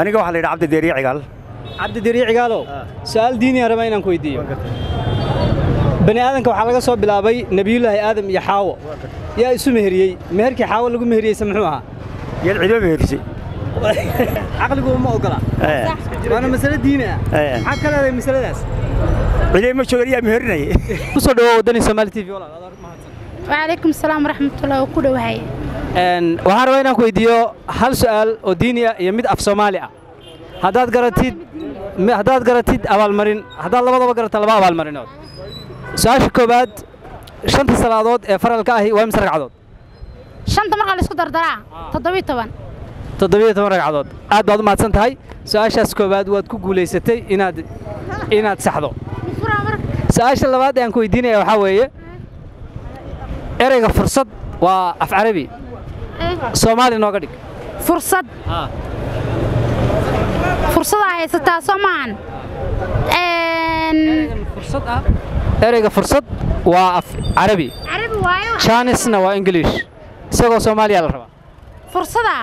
aniga waxaa la yidhaha cabdideeriye cigaal cabdideeriye cigaalow ah. su'aal diiniya raba inaan ku weydiiyo. Bani aadamka waxaa laga soo bilaabay nebiyullaahi aadam iyo xaawo. Yaa isu meheriyey. Meherkii xaawo lagu meheriyeyse muxuu ahaa? Yaad cidma meherisay. Caqligu uma ogola. Eh. Waana masale diini ah. Eh. Maxaad ka leedahay masaladaas? Ciday ma joogan yaa meherinayay ku soo dhawo waddani soomaali t v. Walaal waalaikum salaam waraxmatullahi waa ku dhowahay waxaan rabaa inaan ku weydiiyo hal su'aal oo diini ah iyo mid af soomaali ah. Haddaad garatid haddaad garatid abaalmarin haddaad labadaba garata laba abaalmarinood. Su'aasha koowaad shanta salaadood ee faralka ahi waa imse ragcadood? Shanta markaa la isku dardaraa? Ah. Toddobiyo toban. Toddobiyo toban ragcadood. Aad baad u mahadsan tahay. Su'aashaas koowaad waad ku guulaysatay inaad inaad saxdo. Su'aasha labaad ee aan ku weydiinaya waxaa weeye ereyga fursad waa af carabi soomaali nooga dhig. Fursad. Fursadaa haysataa soo maahan ah. ereyga fursad waa af carabi jaanisna waa ingiliish isagoo soomaaliya la rabaa. Fursadaa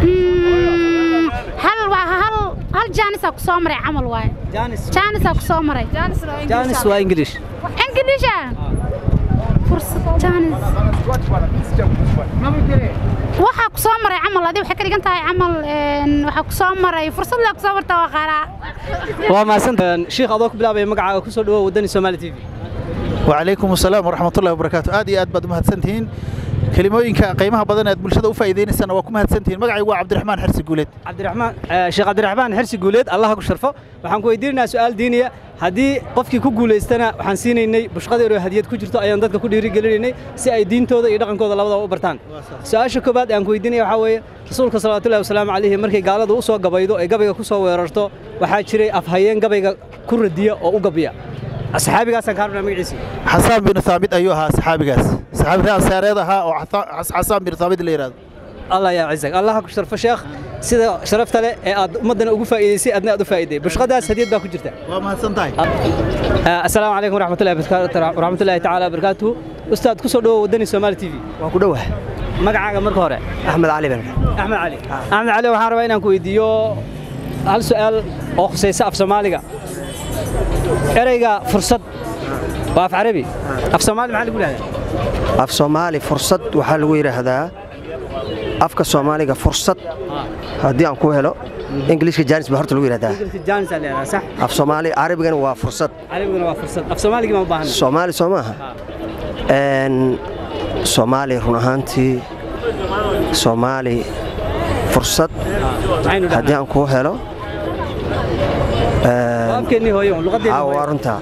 hmm, hal jaanisaa ku soo maray camal waaye jaanisaa ku soo maray. Jaanis waa ingiliish ingiliisha fursadaanis waxaa ku soo maray camal adi waxay ka dhigan tahay camal waxaa ku soo maray fursad laa ku soo marta waa qaaraa waa mahadsantahay shiikh adoo ku bilaabaya magacaaga ku soo dhawow waddani soomaali t v. Wacalaykum asalaam waraxmatullahi wabarakaatu aad iyo aad baad u mahadsantihiin kelimooyinka qiimaha badan aad bulshada u faa'iidaynaysana waa ku mahadsantihiin. Magacaygu waa cabdiraxmaan xersi guuleed cabdiraxmaan eh, sheekh cabdiraxmaan xersi guuleed allah ku sharfo waxaan ku weydiinaynaa su'aal diiniya haddii qofkii ku guulaystana waxaan siinaynay bushqadeeroo hadiyad ku jirto ayaan dadka ku dhiirigelinaynay si ay diintooda iyo dhaqankooda labadaba u bartaan. Su'aasha koowaad aan ku weydiinaya waxaa weeye rasuulka salawatullahi wasalaamu calayhi markay gaaladu u gabaydo ay gabayga ku soo weerarto waxaa jiray afhayeen gabayga ku radiya oo u gabiya. Saxaabigaasaan kaa rabnaa xasaan binu haamid ayuu ahaa saxaabigaas xasaareed ahaa oo xasaan bin haabit la yidhahdo allah yaa cizag allaha ku sharfo sheekh. Sida sharafta leh ee aad ummaddana ugu faa'iidaysay adna aad u faa'iiday. Bushqadaas hadiyad baa ku jirta. Waa mahadsan tahay ah, ah, assalaamu calaykum waraxmatullahi waraxmatullaahi tacaala wabarakaatuhu ustaad ku soo dhowow waddani soomaali t v. Waa ku dhowaha magacaaga marka hore. Axmed cali baan axmed cali ah. axmed cali waxaan rabaa inaan ku weydiiyo hal su'aal oo khusaysa af soomaaliga. Ereyga fursad. Waa af carabi. Af soomaali maxaa lagu dhahdaa af soomaali fursad waxaa lagu yidhaahdaa afka soomaaliga fursad. Haddii aan ku helo ingiliishka jaanis baa horta lagu yidhahdaa af soomaali carabigana waa fursad. Soomaali soo maaha. Soomaali run ahaantii soomaali fursad. Haddii aan kuu helo waa runta.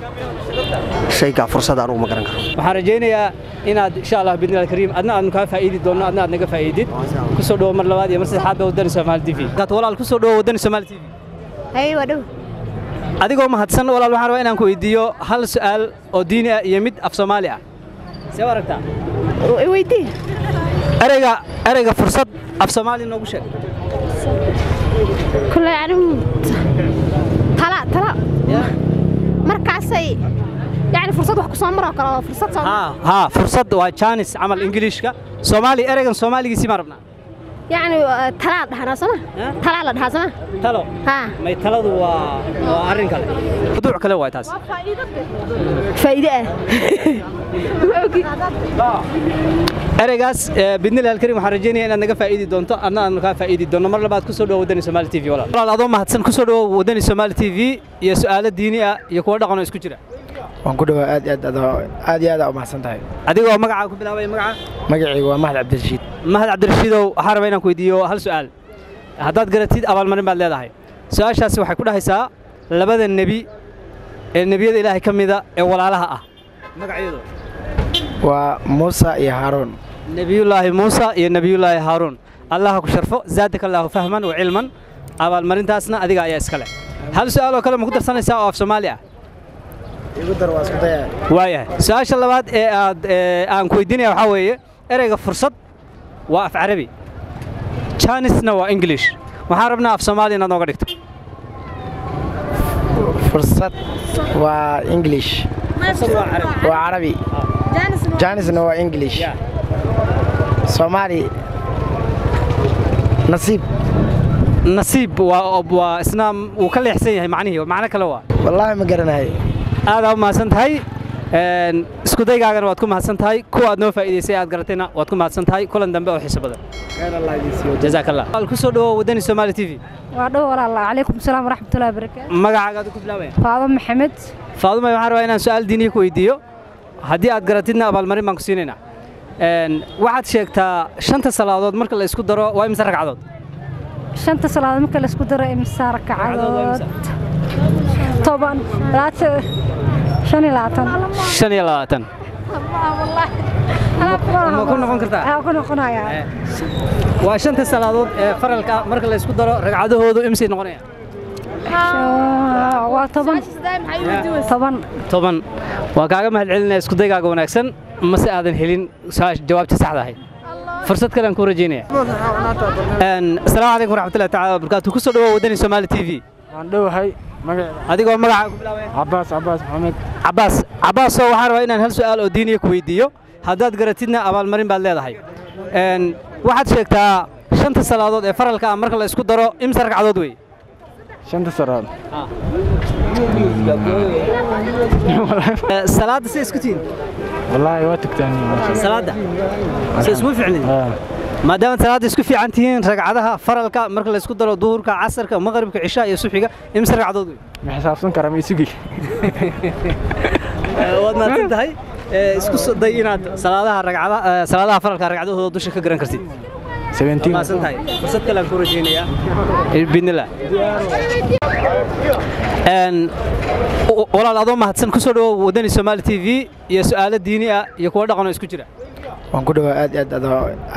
Shaygaa fursada anugu ma garan karo waxaan rajaynayaa inaad insha allah bidni alkariim adna aadnu kaa faa'iidi doonno adna aad naga faa'iidid. Ku soo dhowo mar labaad iyo mar saddexaad ba waddani soomaali t v. Taat walaal ku soo dhowo waddani soomaali t v. Haye waa dhow. Adigoo mahadsan walaal waxaan rabaa inaan ku weydiiyo hal su'aal oo diini ah iyo mid af soomaali ah. See u aragtaa weydii ereyga ereyga fursad af soomaali noogu sheeg. haa fursad waa jaanis camal ingiliishka soomaali ereygan soomaaligiisii maan rabnaa يعني تلا dhaxana sama tala la dhaxaa sama talo ha may taladu waa waa arrin kale mawduuc kale waay taas faa'iido ah ereygaas eh, bidnillahi alkariim waxaan rajaynaya inaad naga faa'iidi doonto adna aanu kaa faa'iidi doonno mar labaad ku soo dhowo wadani soomaali t v walaal walaal adoo mahadsan ku soo dhowo waan ku dhawaa aad aad aad iyo aad u mahadsan tahay. Adigoo magacaa ku bilaabaya magaca? Magacaygu waa mahad cabdirashiid. Mahad cabdirashiidow waxaan rabaa inaan ku weydiiyo hal su'aal. Haddaad garatid abaalmarin baad leedahay. Su'aashaasi waxay ku dhahaysaa labada nebi ee nebiyada ilaahay ka mida ee walaalaha ah. Magacyadooda waa muusa iyo haaruun nebiyullaahi muusa iyo nebiyullaahi haaruun allah ku sharfo zaadaka allaahu fahman wa cilman. Abaalmarintaasna adiga ayaa iska leh. Hal su'aal oo kale ma ku darsanaysaa oo af soomaali ah igu dar waa isku daya waayahay. Su'aasha labaad ee aad ee aan ku weydiinaya waxaa weeye ereyga fursad waa af carabi. Jaanisna waa english. Waxaan rabnaa af soomaali inaad nooga dhigto? Fursad waa english. Waa carabi. Jaanisna waa english. Soomaali. Nasiib. Nasiib waa waa isna wuu ka leexsan yahay macnihii macno kale waa. Wallaahi ma garanahay aadaa u mahadsan tahay Een, isku daygaagana waad ku mahadsan tahay kuwa aad noo faa'iidaysay aad garatayna waad ku mahadsan tahay kulan dambe oo xiiso badan. Jazaak allah ku soo dhawow wadani soomaali t v. Waa dhow walaala calaykum salaam waraxmatullahi wabarakaatu magacaaga aad ku bilaabaya faado maxamed. Faaduma waxaan rabaa inaan su'aal diiniya ku weydiiyo. Haddii aad garatidna abaalmarin baan ku siinaynaa. Waxaad sheegtaa shanta salaadood marka la isku daro waa imse ragcadood? Shanta salaadood marka la isku daro imisa Ragcadood? Toban shan iyo labaatan shan iyo labaatan ma ku noqon kartaa Aa, ku noqonaya Eh, waa shanta salaadood ee faralka marka la isku daro ragcadahoodu imsay noqonayaan Shan- waa toban. Toban. Toban. Waa kaaga mahad celinaya isku daygaaga wanaagsan mase aadan helin jawaabta saxda ahayd fursad kale aan ku rajaynaya asalaamu calaykum waraxmatullahi tacaala wabarakaatu ku soo dhawow wadani soomaali t v. Waan dhowahay adigoo magacaa ku bilaabaya cabaas cabaas maxamed cabaas cabaasoo waxaan rabaa inaan hal su'aal oo diiniya ku weydiiyo. Haddaad garatidna abaalmarin baad leedahay. Waxaad sheegtaa shanta salaadood ee faralka ah marka la isku daro imse ragcadood wey salaadda say isku tihiin wallaahi waa tagtaan salaadda? Say isku fiicnid maadaama salaadda isku fiican tihiin ragcadaha faralka marka la isku daro duhurka casarka maqribka cishaa iyo suxiga imse ragcadood ma xisaabsan kara ma isugi waad mahadsan tahay? Isku soo day inaad salaadaha ragcadaha salaadaha faralka ragcadahooda dusha ka garan kartid. Mahadsan tahay? Fursad kale aan ku rajaynayaa. Bidnillah walaal adoo mahadsan ku soo dhawow wadani soomaali t v iyo su'aalo diini ah iyo kuwa dhaqan oo isku jira waan ku dhowaa aad aad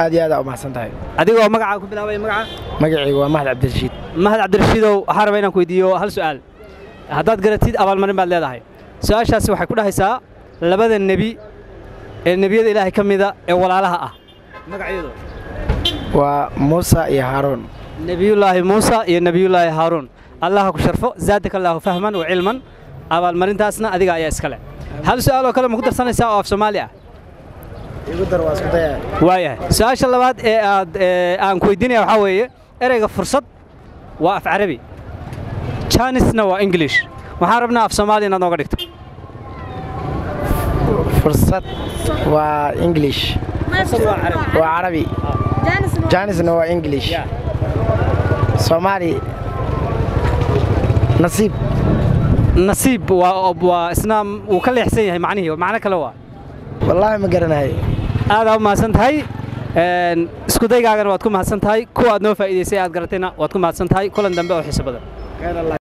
aad iyo aad aa u mahadsan tahay adigoo magacaa ku bilaabaya magaca? Magacaygu waa mahad cabdirashiid. Mahad cabdirashiidow waxaan rabaa inaan ku weydiiyo hal su'aal. Haddaad garatid abaalmarin baad leedahay. Su'aashaasi waxay ku dhahaysaa labada nebi ee nebiyada ilaahay ka mida ee walaalaha ah. Magacyadu? Waa muusa iyo haaruun nebiyullaahi muusa iyo nebiyullaahi haaruun allaha ku sharfo zaadaka allaahu fahman wa cilman. Abaalmarintaasna adiga ayaa iskale hal su'aal oo kale ma ku darsanaysaa oo af soomaali ah igu dar waa isku daya waayahay su'aasha labaad ee aad aan ku weydiinaya waxaa weeye ereyga fursad waa af carabi. Janisna waa english. Waxaan rabnaa af soomaali inaad nooga dhigto. Fursad waa english. Waa carabi. Janisna waa english. Soomaali. Nasiib. Nasiib waa waa isna wuu ka leexsan yahay macnihii macno kale waa? Wallaahi ma garanahay aadaa u mahadsan tahay Een, isku daygaagana waad ku mahadsan tahay kuwa aad noo faa'iidaysay aad garatayna waad ku mahadsan tahay kulan dambe oo xiiso badan